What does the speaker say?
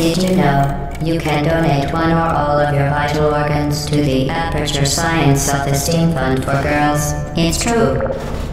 Did you know you can donate one or all of your vital organs to the Aperture Science Self Esteem Fund for Girls? It's true.